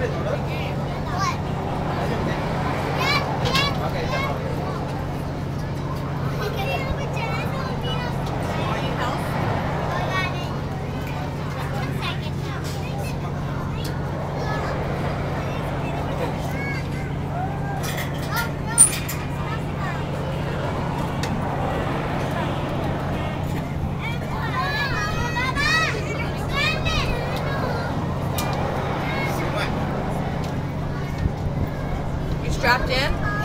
Evet. strapped in.